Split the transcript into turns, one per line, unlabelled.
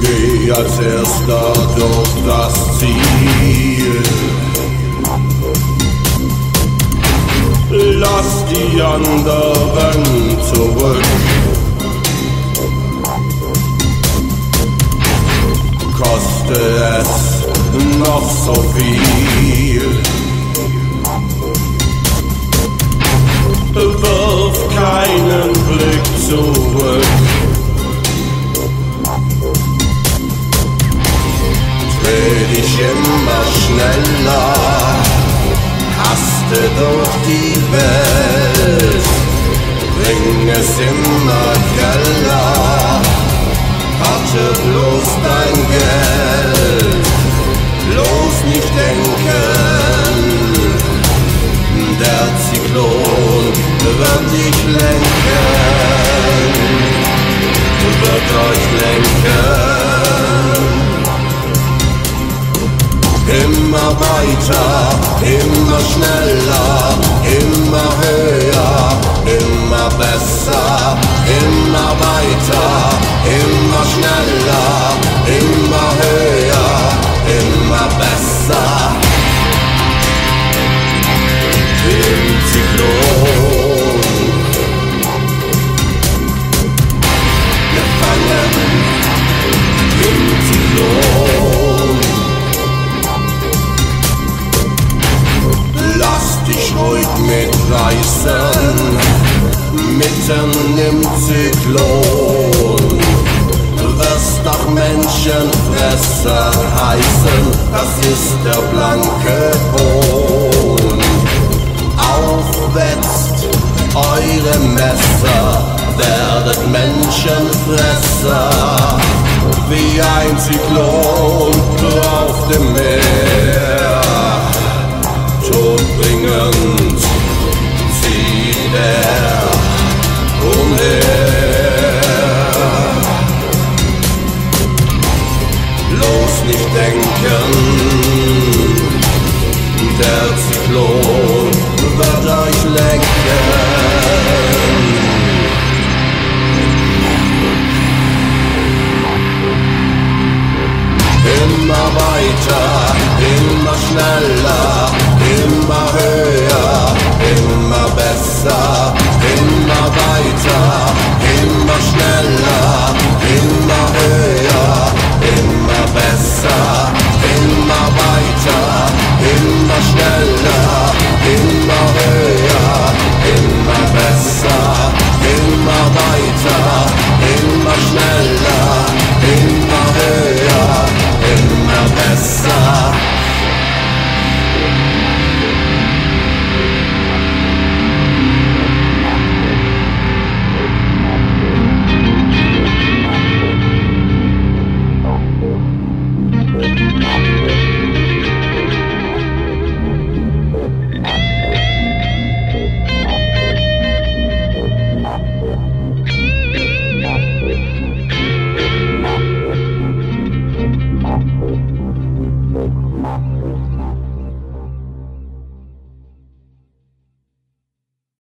Geh als erster durch das Ziel. Lass die anderen zurück. Koste es noch so viel. Dreh dich immer schneller, haste durch die Welt, bring es immer greller, hatte bloß dein Geld, bloß nicht denken, weiter, immer schneller, immer höher, mitreißen, mitten im Zyklon. Du wirst doch Menschenfresser heißen, das ist der blanke Ton. Aufwetzt eure Messer, werdet Menschenfresser, wie ein Zyklon auf dem Meer. schneller, immer höher, immer besser.